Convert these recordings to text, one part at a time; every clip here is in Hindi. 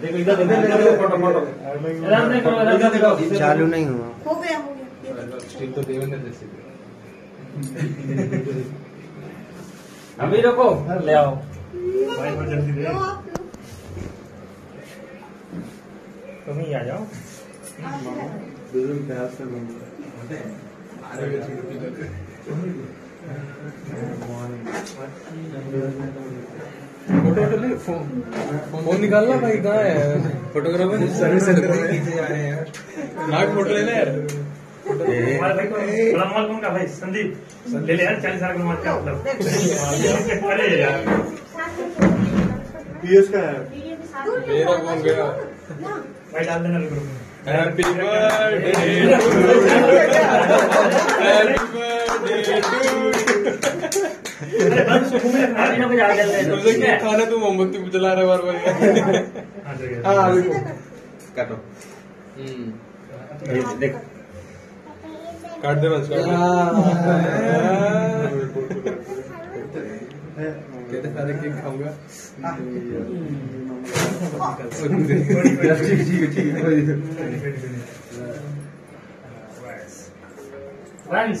देखो इधर देखो फ़ोटो फ़ोटो। इधर देखो, इधर देखो चालू नहीं हुआ। हो गया हो गया। स्टील तो देवेंद्र जैसे अभी रुको ले आओ। तुम ही आ जाओ। फ़ोटो वोटो ले फ़ोन फ़ोन निकालना भाई कहाँ है? फोटोग्राफर सर्विस सेंटर में नाक फ़ोटो लेना यार भाई को गुलाम मोहम्मद कौन का भाई संदीप ले ले यार। चालीस हज़ार का मतलब अरे यार पीएस का है। मेरा गया। भाई डाल देना ग्रुप में खाना तू मोमबत्ती पे जला रहा बार बार हाँ हाँ काटो देख काट दे बस कहते सारे केक खाऊँगा ठीक ठीक ठीक फ्रेंड्स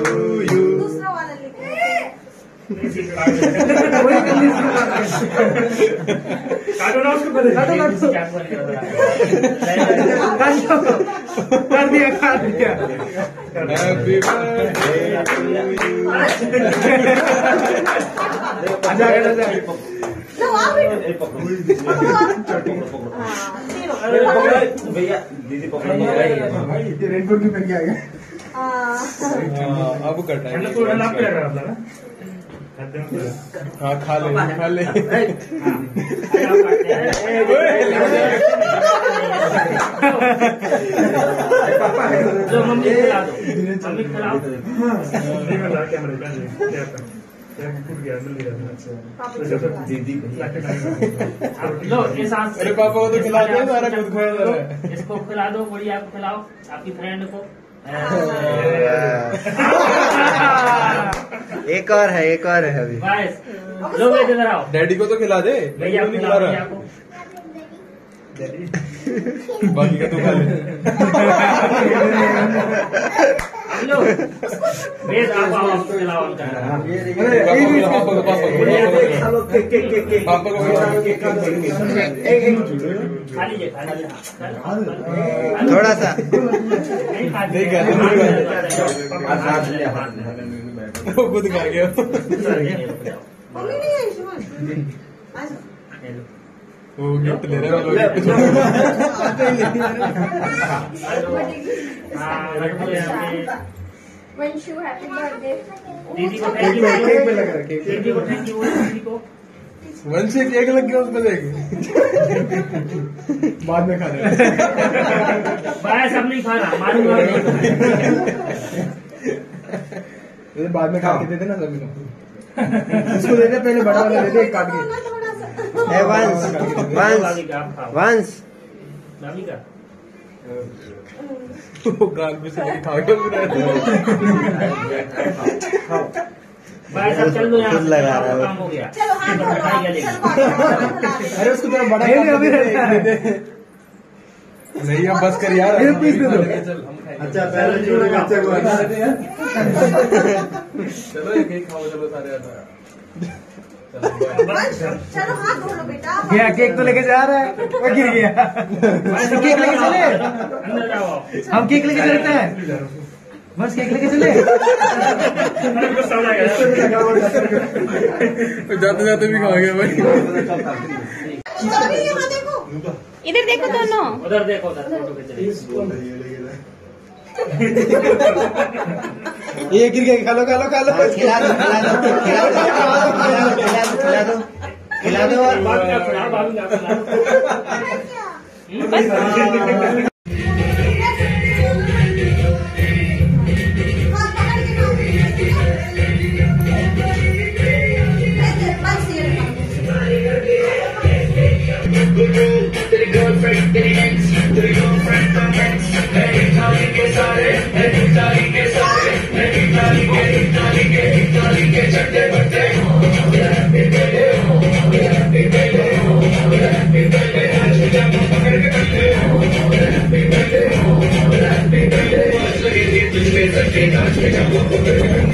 काटो ना उसको पहले काटो कर दिया कर दिया हैप्पी बर्थडे टू आजा आजा आप भी हाँ। तीनों भैया दीदी पकड़ो रेनकोट भी पहन के आ गया हाँ अब का टाइम मतलब पे रहा है। अपना हाँ खा ले खा ले। जो मम्मी खिला दो मम्मी खिलाओ दीदी लो अरे पापा को तो खिला दो सारा खुद खाया इसको खिला दो गुड़िया को खिलाओ आपकी फ्रेंड को। एक और है एक और है अभी। लो इधर आओ। डैडी को तो खिला दे। डैडी को नहीं खिला रहा। बाकी का तू खा ले। थोड़ा सा वो खुद खा गया वो गिफ्ट ले रहे हैं. दीदी को केक थैंक यू केक पे लग रहा है केक दीदी को थैंक यू दीदी को वन से केक लग गया उसमें देख। बाद में खाना बस अब नहीं खाना मालूम ये बाद में खा के दे देना सभी को इसको दे दे पहले बड़ा वाला दे दे एक काट के। है वंस वंस वंस गाल में से खा चल दो यहाँ लगा रहा है काम हो गया चलो हाथ अरे उसको थोड़ा बड़ा नहीं अब बस कर यार। एक पीस दे दो। अच्छा पहले को हैं। चलो ये केक खाओ चलो सारे आता वंश, चलो हाथ धो लो बेटा। गया केक तो लेके जा रहा है। वो गिर गया। केक लेके चले हम केक लेके चलते हैं। बस केक लेके चले। जाते जाते भी खा गया भाई। इधर देखो दोनों। उधर देखो उधर फ़ोटो खींच ये गिर गया खा लो खा लो खा लो। खिला दो खिला दो खिला दो खिला दो खिला दो खिला दो और 一直飞飞飞到了天我不断你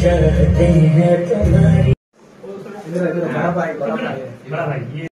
चाहते हैं तुम्हारी